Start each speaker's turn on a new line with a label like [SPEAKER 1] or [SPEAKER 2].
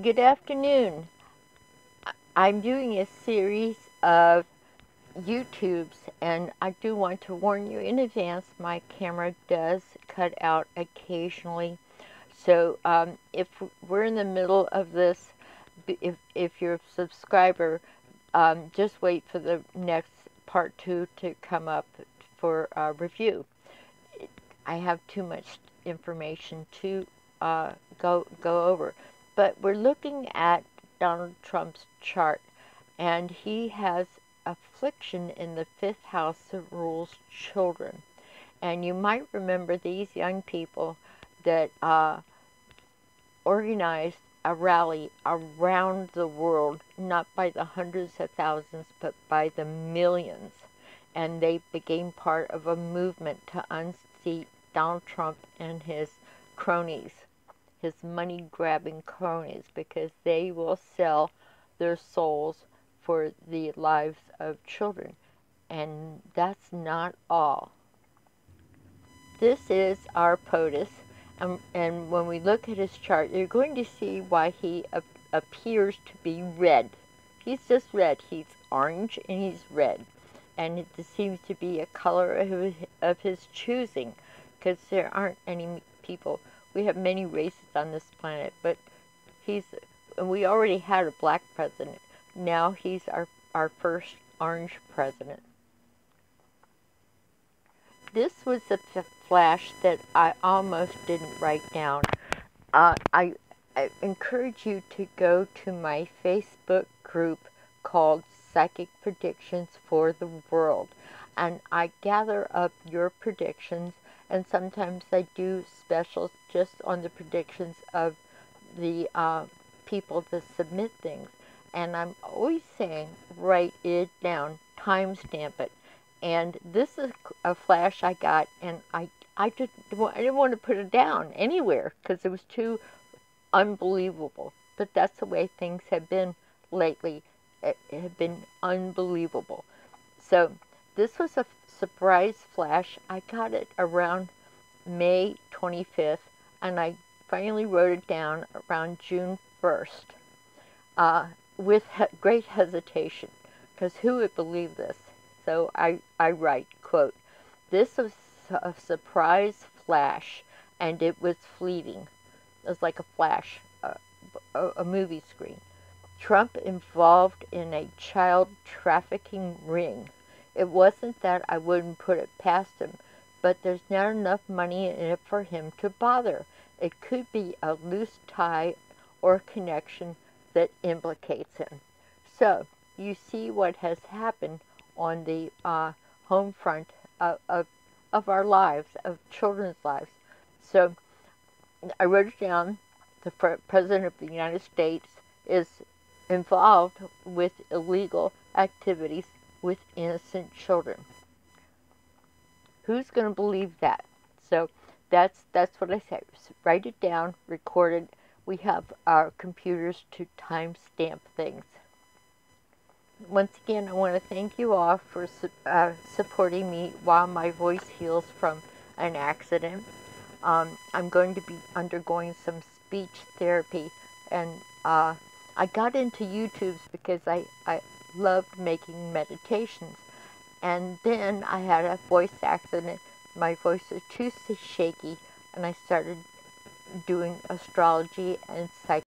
[SPEAKER 1] Good afternoon. I'm doing a series of YouTubes, and I do want to warn you in advance my camera does cut out occasionally. So, um, if we're in the middle of this, if, if you're a subscriber, um, just wait for the next part two to come up for uh, review. I have too much information to uh, go go over. But we're looking at Donald Trump's chart, and he has affliction in the fifth house that rules children. And you might remember these young people that uh, organized a rally around the world, not by the hundreds of thousands, but by the millions. And they became part of a movement to unseat Donald Trump and his cronies his money grabbing cronies because they will sell their souls for the lives of children. And that's not all. This is our POTUS. Um, and when we look at his chart, you're going to see why he ap appears to be red. He's just red. He's orange and he's red. And it seems to be a color of, of his choosing because there aren't any people we have many races on this planet, but he's we already had a black president. Now he's our our first orange president. This was a flash that I almost didn't write down. Uh, I, I encourage you to go to my Facebook group called Psychic Predictions for the World, and I gather up your predictions and sometimes I do specials just on the predictions of the uh, people that submit things. And I'm always saying, write it down, timestamp it. And this is a flash I got, and I I just I didn't want to put it down anywhere because it was too unbelievable. But that's the way things have been lately. It, it have been unbelievable. So this was a surprise flash. I got it around May 25th, and I finally wrote it down around June 1st uh, with he great hesitation, because who would believe this? So I, I write, quote, this was a surprise flash, and it was fleeting. It was like a flash, uh, a, a movie screen. Trump involved in a child trafficking ring. It wasn't that I wouldn't put it past him, but there's not enough money in it for him to bother. It could be a loose tie or connection that implicates him. So, you see what has happened on the uh, home front of, of, of our lives, of children's lives. So, I wrote it down. The President of the United States is involved with illegal activities with innocent children. Who's going to believe that? So that's that's what I say. Write it down, record it. We have our computers to timestamp things. Once again, I want to thank you all for uh, supporting me while my voice heals from an accident. Um, I'm going to be undergoing some speech therapy, and uh, I got into YouTube's because I, I loved making meditations. And then I had a voice accident. My voice was too shaky, and I started doing astrology and psych.